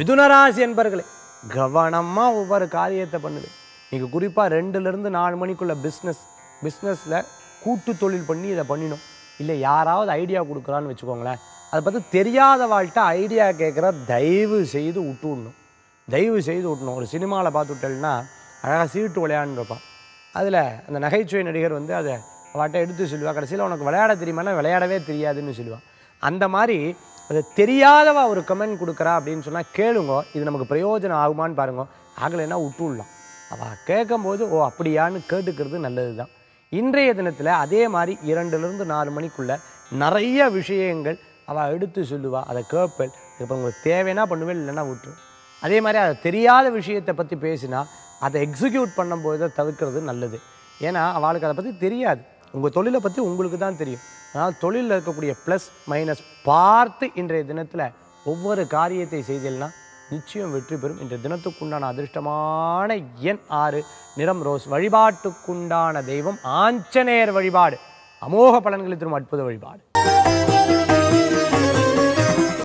மிதுனராசி என்பர்களே கவனமாக ஒவ்வொரு காரியத்தை பண்ணுது. நீங்கள் குறிப்பாக ரெண்டுலேருந்து நாலு மணிக்குள்ள பிஸ்னஸ் பிஸ்னஸில் கூட்டு தொழில் பண்ணி இதை பண்ணினோம். இல்லை யாராவது ஐடியா கொடுக்குறான்னு வச்சுக்கோங்களேன். அதை பார்த்து தெரியாத வாழ்கிட்ட ஐடியா கேட்குற தயவு செய்து விட்டு விடணும். தயவு செய்து விட்டணும் ஒரு சினிமாவில் பார்த்துட்டேன்னா அழகாக சீட்டு விளையாண்டுருப்பான் அதில் அந்த நகைச்சுவை நடிகர் வந்து அதை அவட்ட எடுத்து சொல்லுவாள் கடைசியில் உனக்கு விளையாட தெரியுமானா விளையாடவே தெரியாதுன்னு சொல்லுவாள் அந்த மாதிரி அது தெரியாதவ ஒரு கமெண்ட் கொடுக்குறா அப்படின்னு சொன்னால் கேளுங்க இது நமக்கு பிரயோஜனம் ஆகுமான்னு பாருங்க. ஆகலைன்னா விட்டு விடலாம் அவள் கேட்கும்போது ஓ அப்படியான்னு கேட்டுக்கிறது நல்லது தான் இன்றைய தினத்தில் அதே மாதிரி இரண்டுலேருந்து நாலு மணிக்குள்ளே நிறைய விஷயங்கள் அவள் எடுத்து சொல்லுவாள் அதை கேட்பேன் இப்போ உங்களுக்கு தேவைன்னா பண்ணுவேன் இல்லைன்னா விட்டுரும் அதே மாதிரி அதை தெரியாத விஷயத்தை பற்றி பேசினா அதை எக்ஸிக்யூட் பண்ணும்போது தான் தவிர்க்கிறது நல்லது. ஏன்னா அவளுக்கு அதை பற்றி தெரியாது. உங்கள் தொழிலை பற்றி உங்களுக்கு தான் தெரியும். அதனால் தொழிலில் இருக்கக்கூடிய ப்ளஸ் மைனஸ் பார்த்து இன்றைய தினத்தில் ஒவ்வொரு காரியத்தை செய்தீங்கன்னா நிச்சயம் வெற்றி பெறும். இன்றைய தினத்துக்குண்டான அதிர்ஷ்டமான எண் ஆறு நிறம் ரோஸ். வழிபாட்டுக்குண்டான தெய்வம் ஆஞ்சநேயர் வழிபாடு. அமோக பலன்களை தரும் அற்புத வழிபாடு.